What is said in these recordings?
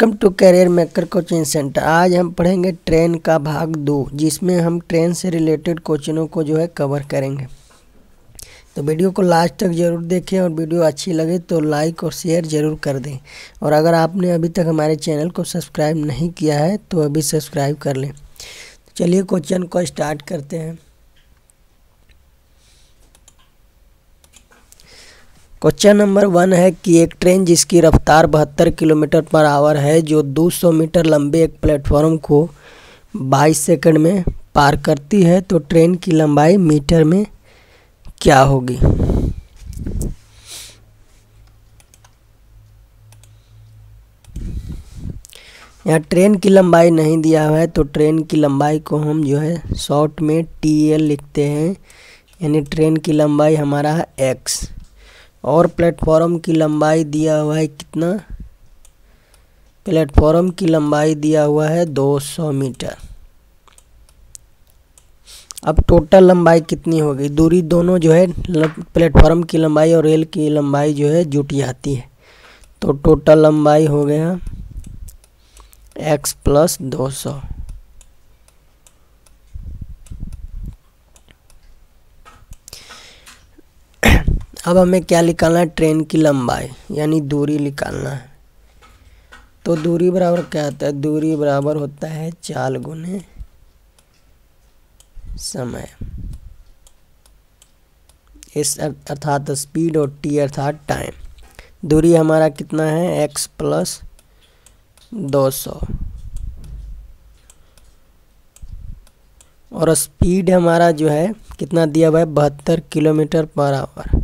Welcome to career maker coaching centre आज हम पढ़ेंगे ट्रेन का भाग दो, जिसमें हम ट्रेन से रिलेटेड क्वेश्चनों को जो है कवर करेंगे। तो वीडियो को लास्ट तक ज़रूर देखें और वीडियो अच्छी लगे तो लाइक और शेयर ज़रूर कर दें। और अगर आपने अभी तक हमारे चैनल को सब्सक्राइब नहीं किया है तो अभी सब्सक्राइब कर लें। तो चलिए क्वेश्चन को स्टार्ट करते हैं। क्वेश्चन नंबर वन है कि एक ट्रेन जिसकी रफ्तार बहत्तर किलोमीटर पर आवर है, जो 200 मीटर लंबे एक प्लेटफॉर्म को 22 सेकंड में पार करती है तो ट्रेन की लंबाई मीटर में क्या होगी? यहाँ ट्रेन की लंबाई नहीं दिया हुआ है तो ट्रेन की लंबाई को हम जो है शॉर्ट में टी एल लिखते हैं, यानी ट्रेन की लंबाई हमारा एक्स और प्लेटफॉर्म की लंबाई दिया हुआ है कितना? प्लेटफॉर्म की लंबाई दिया हुआ है 200 मीटर। अब टोटल लंबाई कितनी होगी दूरी दोनों जो है प्लेटफॉर्म की लंबाई और रेल की लंबाई जो है, जुट जाती है। तो टोटल लंबाई हो गया, एक्स प्लस दो सौ। अब हमें क्या निकालना है? ट्रेन की लंबाई, यानी दूरी निकालना है। तो दूरी बराबर क्या होता है? दूरी बराबर होता है चाल गुने समय। इस अर्थात स्पीड और टी अर्थात टाइम दूरी हमारा कितना है? एक्स प्लस दो सौ। और स्पीड हमारा जो है, कितना दिया हुआ है? बहत्तर किलोमीटर पर आवर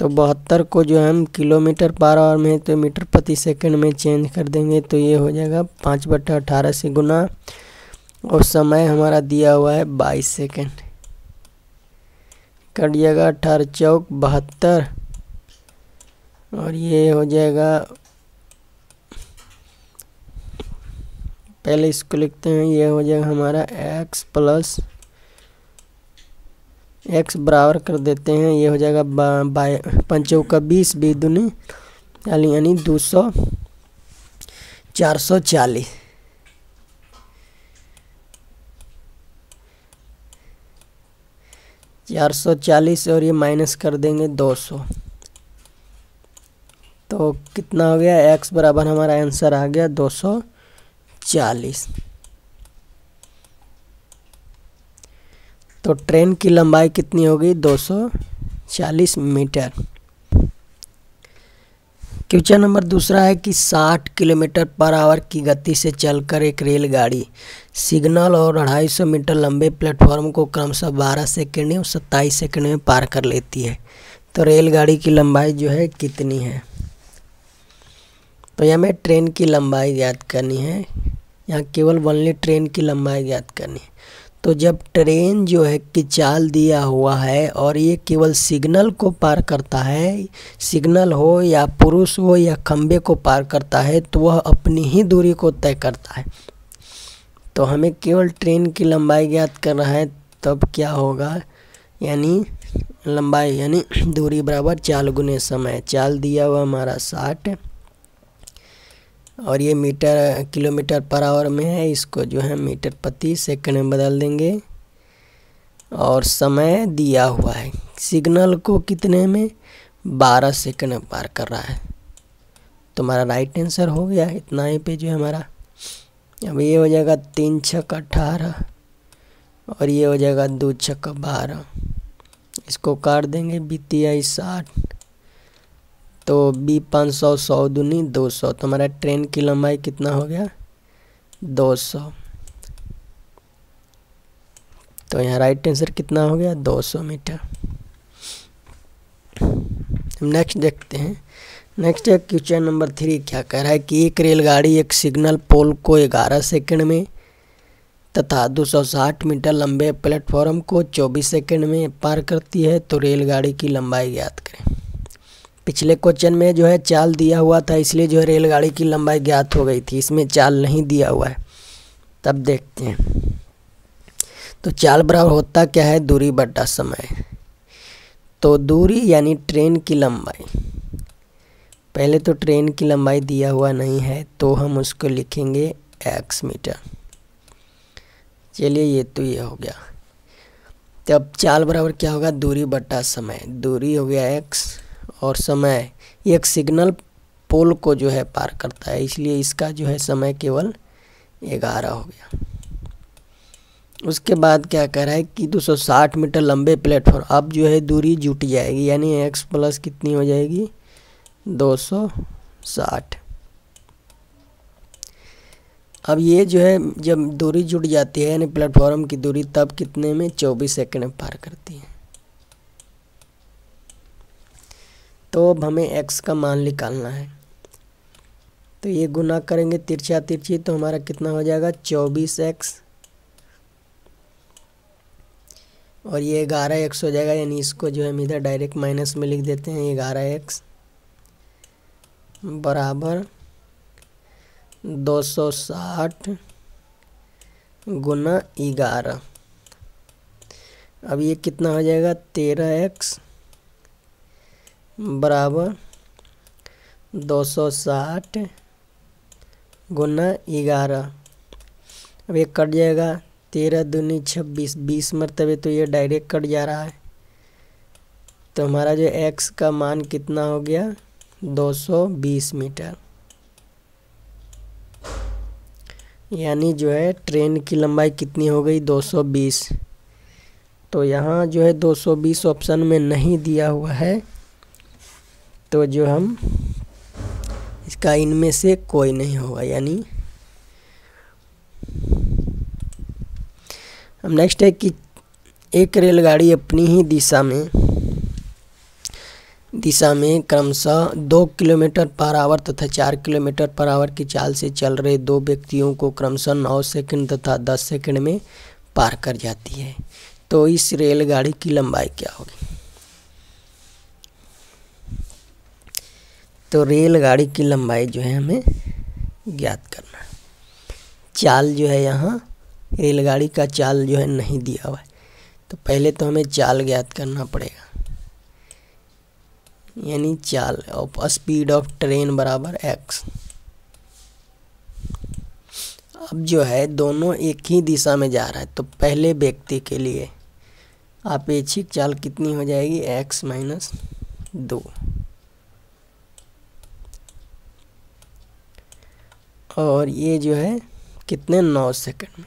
तो बहत्तर को जो हम किलोमीटर पर आवर में तो मीटर प्रति सेकंड में चेंज कर देंगे तो ये हो जाएगा पाँच बटा अठारह से गुना। और समय हमारा दिया हुआ है बाईस सेकंड। कट जाएगा अठारह चौक बहत्तर। और ये हो जाएगा, पहले इसको लिखते हैं, ये हो जाएगा हमारा एक्स प्लस एक्स बराबर कर देते हैं, ये हो जाएगा बाई पंचों का बीस, बी दुनी, यानी यानी दो सौ, चार सौ चालीस। चार सौ चालीस और ये माइनस कर देंगे दो सौ। तो कितना हो गया? एक्स बराबर हमारा आंसर आ गया दो सौ चालीस। तो ट्रेन की लंबाई कितनी होगी? 240 मीटर। क्वेश्चन नंबर दूसरा है कि 60 किलोमीटर पर आवर की गति से चलकर एक रेलगाड़ी, सिग्नल और 250 मीटर लंबे प्लेटफॉर्म को क्रमशः 12 सेकंड और 27 सेकंड में पार कर लेती है। तो रेलगाड़ी की लंबाई जो है कितनी है? तो यह हमें ट्रेन की लंबाई ज्ञात करनी है। यहाँ केवल वनली ट्रेन की लंबाई ज्ञात करनी है। तो जब ट्रेन जो है कि चाल दिया हुआ है और ये केवल सिग्नल को पार करता है, सिग्नल हो या पुरुष हो या खंबे को पार करता है तो वह अपनी ही दूरी को तय करता है। तो हमें केवल ट्रेन की लंबाई ज्ञात करना है, तब क्या होगा? यानी लंबाई, यानी दूरी बराबर चाल गुने समय। चाल दिया हुआ हमारा साठ। और ये मीटर, किलोमीटर पर आवर में है, इसको जो है मीटर प्रति सेकंड में बदल देंगे। और समय दिया हुआ है। सिग्नल को कितने में? बारह सेकंड में पार कर रहा है। तो हमारा राइट आंसर हो गया। इतना ही पे जो है हमारा। अब ये हो जाएगा तीन छक अठारह। और ये हो जाएगा दो छक बारह। इसको काट देंगे, बीती आई साठ। तो बी पाँच सौ सौ दूनी, दो सौ। तो हमारा ट्रेन की लंबाई कितना हो गया? दो सौ। तो यहाँ राइट आंसर कितना हो गया? दो सौ मीटर। नेक्स्ट देखते हैं। नेक्स्ट है क्वेश्चन नंबर थ्री क्या कह रहा है कि एक रेलगाड़ी एक सिग्नल पोल को 11 सेकंड में तथा 260 मीटर लंबे प्लेटफॉर्म को 24 सेकंड में पार करती है तो रेलगाड़ी की लंबाई ज्ञात करें। पिछले क्वेश्चन में जो है चाल दिया हुआ था, इसलिए जो है रेलगाड़ी की लंबाई ज्ञात हो गई थी। इसमें चाल नहीं दिया हुआ है। तब देखते हैं। तो चाल बराबर होता क्या है? दूरी बटा समय। तो दूरी यानी ट्रेन की लंबाई। पहले तो ट्रेन की लंबाई दिया हुआ नहीं है तो हम उसको लिखेंगे एक्स मीटर। चलिए, ये तो ये हो गया। तब चाल बराबर क्या होगा? दूरी बटा समय। दूरी हो गया एक्स और समय, एक सिग्नल पोल को जो है पार करता है, इसलिए इसका जो है समय केवल ग्यारह हो गया। उसके बाद क्या कह रहा है कि 260 मीटर लंबे प्लेटफॉर्म अब जो है दूरी जुट जाएगी, यानी x प्लस कितनी हो जाएगी? 260 अब ये जो है, जब दूरी जुट जाती है, यानी प्लेटफॉर्म की दूरी, तब कितने में? 24 सेकंड में पार करती है। तो अब हमें x का मान निकालना है। तो ये गुना करेंगे तिरछा तिरछी तो हमारा कितना हो जाएगा? चौबीस एक्स और ये ग्यारह एक्स हो जाएगा, यानी इसको जो है हम इधर डायरेक्ट माइनस में लिख देते हैं ग्यारह एक्स बराबर दो सौ साठ गुना ग्यारह। अब ये कितना हो जाएगा? तेरह एक्स बराबर दो सौ साठ गुना ग्यारह। अब ये कट जाएगा। तेरह दूनी छब्बीस, बीस मरतबे तो ये डायरेक्ट कट जा रहा है। तो हमारा जो एक्स का मान कितना हो गया? 220 मीटर। यानी जो है, ट्रेन की लंबाई कितनी हो गई? 220 तो यहाँ जो है 220 ऑप्शन में नहीं दिया हुआ है। तो जो हम इसका इनमें से कोई नहीं होगा, यानी अब नेक्स्ट है कि एक रेलगाड़ी अपनी ही दिशा में दिशा में क्रमशः दो किलोमीटर पर आवर तथा चार किलोमीटर पर आवर की चाल से चल रहे दो व्यक्तियों को क्रमशः नौ सेकंड तथा दस सेकंड में पार कर जाती है। तो इस रेलगाड़ी की लंबाई क्या होगी? तो रेलगाड़ी की लंबाई जो है हमें ज्ञात करना चाल जो है यहाँ, रेलगाड़ी का चाल जो है नहीं दिया हुआ है। तो पहले तो हमें चाल ज्ञात करना पड़ेगा। यानी चाल ऑफ़ स्पीड ऑफ़ ट्रेन बराबर एक्स अब जो है, दोनों एक ही दिशा में जा रहा है। तो पहले व्यक्ति के लिए आपेक्षिक चाल कितनी हो जाएगी? एक्स माइनस दो। और ये जो है, कितने नौ सेकंड में।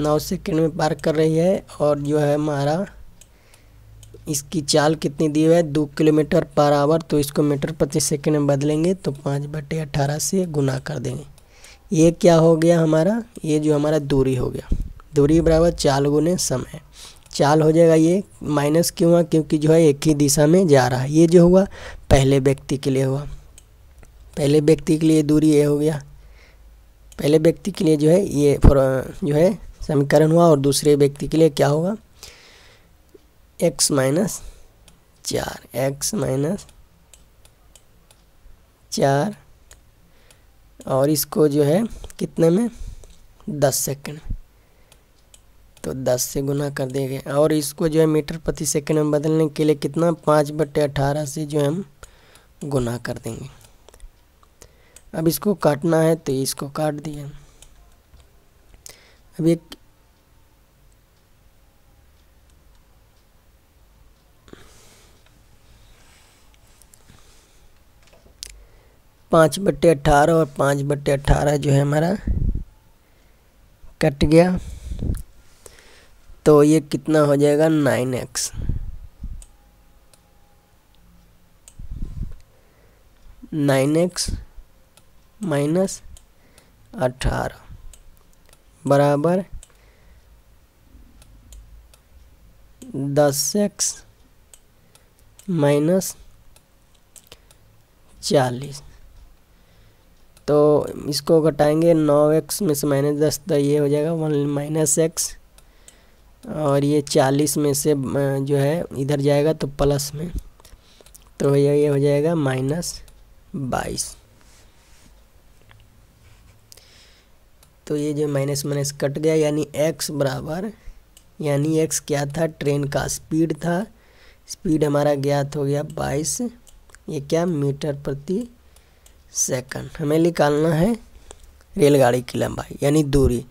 नौ सेकंड में पार कर रही है और जो है हमारा, इसकी चाल कितनी दी है, दो किलोमीटर पर आवर तो इसको मीटर प्रति सेकंड में बदलेंगे तो पाँच बटे अट्ठारह से गुना कर देंगे। ये क्या हो गया हमारा? ये जो हमारा दूरी हो गया। दूरी बराबर चाल गुने समय चाल हो जाएगा ये, माइनस क्यों हुआ? क्योंकि जो है एक ही दिशा में जा रहा है। ये जो हुआ, पहले व्यक्ति के लिए हुआ। पहले व्यक्ति के लिए दूरी ये हो गया। पहले व्यक्ति के लिए जो है, ये जो है, समीकरण हुआ और दूसरे व्यक्ति के लिए क्या होगा? एक्स माइनस चार। एक्स माइनस चार। और इसको जो है, कितने में? दस सेकंड तो दस से गुना कर देंगे और इसको जो है मीटर प्रति सेकंड में बदलने के लिए कितना? पाँच बटे अठारह से जो है हम गुना कर देंगे। अब इसको काटना है तो इसको काट दिए अब एक पाँच बट्टे अट्ठारह और पाँच बट्टे अट्ठारह जो है हमारा कट गया। तो ये कितना हो जाएगा nine x. Nine x minus अठारह बराबर दस एक्स माइनस चालीस। तो इसको घटाएँगे नौ एक्स में से माइनस दस तो ये हो जाएगा वन माइनस एक्स और ये चालीस में से जो है, इधर जाएगा तो प्लस में। तो ये ये हो जाएगा माइनस बाईस। तो ये जो माइनस माइनस कट गया, यानी एक्स बराबर, यानी एक्स क्या था? ट्रेन का स्पीड था। स्पीड हमारा ज्ञात हो गया बाईस। ये क्या? मीटर प्रति सेकंड। हमें निकालना है रेलगाड़ी की लंबाई, यानी दूरी।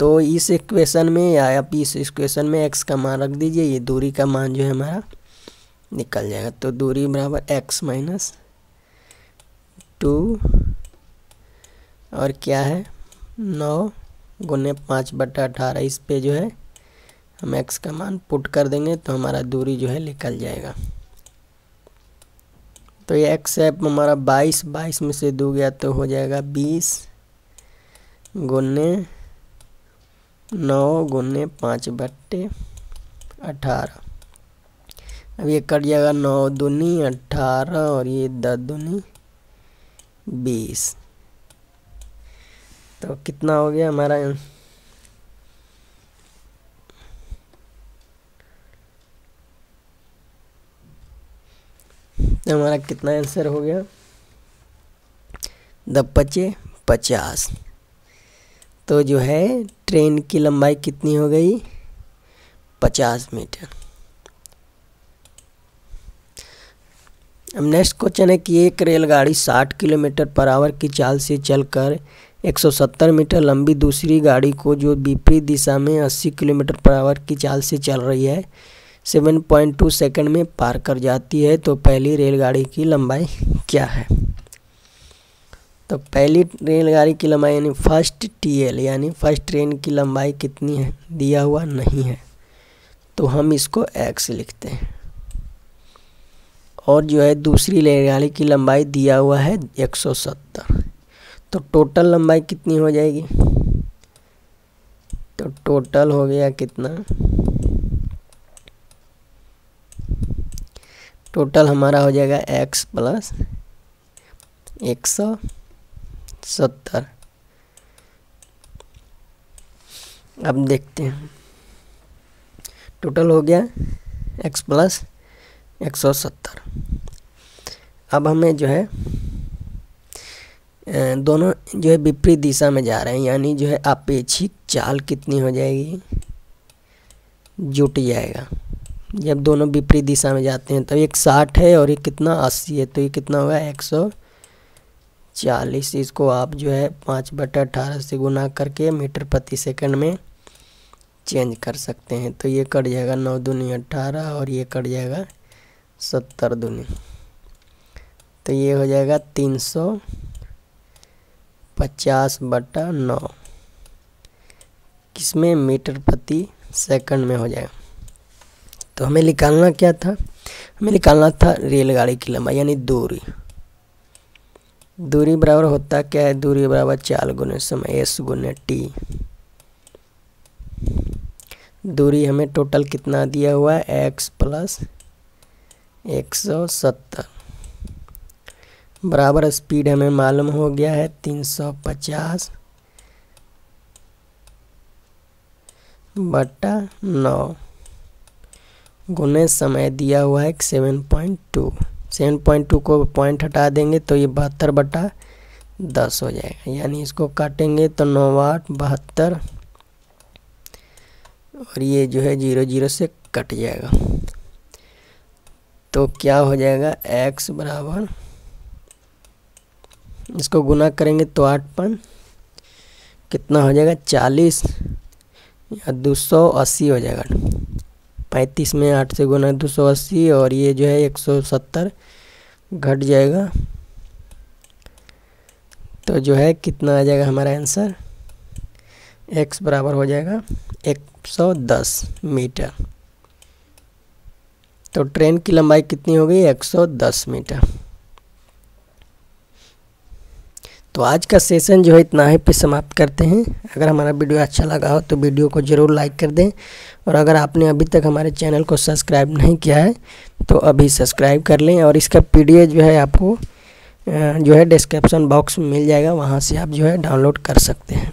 तो इस इक्वेशन में या आप इस इक्वेशन में एक्स का मान रख दीजिए, ये दूरी का मान जो है हमारा निकल जाएगा। तो दूरी बराबर एक्स माइनस टू और क्या है? नौ गुने पाँच बटा अठारह, इस पे जो है हम एक्स का मान पुट कर देंगे तो हमारा दूरी जो है निकल जाएगा। तो ये एक्स है हमारा बाईस बाईस में से दो गया तो हो जाएगा बीस गुने नौ गुने पाँच बट्टे अठारह। अब ये कट जाएगा नौ दूनी अट्ठारह और ये दस दूनी बीस। तो कितना हो गया हमारा? हमारा कितना आंसर हो गया? द पचे पचास। तो जो है, ट्रेन की लंबाई कितनी हो गई? पचास मीटर। अब नेक्स्ट क्वेश्चन है कि एक रेलगाड़ी 60 किलोमीटर पर आवर की चाल से चलकर 170 मीटर लंबी दूसरी गाड़ी को जो विपरीत दिशा में 80 किलोमीटर पर आवर की चाल से चल रही है 7.2 सेकंड में पार कर जाती है तो पहली रेलगाड़ी की लंबाई क्या है? तो पहली रेलगाड़ी की लंबाई यानी फ़र्स्ट टीएल यानी फ़र्स्ट ट्रेन की लंबाई कितनी है? दिया हुआ नहीं है। तो हम इसको एक्स लिखते हैं। और जो है, दूसरी रेलगाड़ी की लंबाई दिया हुआ है 170 तो टोटल लंबाई कितनी हो जाएगी? तो टोटल हो गया कितना? टोटल हमारा हो जाएगा एक्स प्लस एक सौ। सत्तर। अब देखते हैं। टोटल हो गया एक्स प्लस एक सौ सत्तर। अब हमें जो है दोनों जो है विपरीत दिशा में जा रहे हैं, यानी जो है अपेक्षित चाल कितनी हो जाएगी? जुट जाएगा। जब दोनों विपरीत दिशा में जाते हैं तो एक साठ है और एक कितना अस्सी है तो ये कितना होगा? एक सौ चालीस इसको आप जो है पाँच बटा अठारह से गुना करके मीटर प्रति सेकंड में चेंज कर सकते हैं। तो ये कट जाएगा नौ दूनी अट्ठारह और ये कट जाएगा सत्तर दूनी। तो ये हो जाएगा तीन सौ पचास बटा नौ। किसमें? मीटर प्रति सेकंड में हो जाएगा। तो हमें निकालना क्या था? हमें निकालना था रेलगाड़ी की लंबाई, यानी दूरी। दूरी बराबर होता क्या है? दूरी बराबर चाल गुने समय एस गुने टी दूरी हमें टोटल कितना दिया हुआ है? एक्स प्लस एक सौ सत्तर। बराबर स्पीड हमें मालूम हो गया है तीन सौ पचास बटा नौ। गुने समय दिया हुआ है seven point two seven point two को पॉइंट हटा देंगे तो ये बहत्तर बटा दस हो जाएगा। यानी इसको काटेंगे तो नौ आठ बहत्तर और ये जो है ज़ीरो ज़ीरो से कट जाएगा। तो क्या हो जाएगा? x बराबर इसको गुना करेंगे तो आठ पन कितना हो जाएगा? चालीस या दो सौ अस्सी हो जाएगा। पैंतीस में आठ से गुना दो सौ अस्सी और ये जो है एक सौ सत्तर घट जाएगा। तो जो है कितना आ जाएगा हमारा आंसर? एक्स बराबर हो जाएगा एक सौ दस मीटर। तो ट्रेन की लंबाई कितनी हो गई? 110 मीटर। तो आज का सेशन जो है इतना ही पे समाप्त करते हैं। अगर हमारा वीडियो अच्छा लगा हो तो वीडियो को ज़रूर लाइक कर दें। और अगर आपने अभी तक हमारे चैनल को सब्सक्राइब नहीं किया है तो अभी सब्सक्राइब कर लें और इसका पीडीएफ जो है आपको जो है डिस्क्रिप्शन बॉक्स में मिल जाएगा। वहाँ से आप जो है डाउनलोड कर सकते हैं।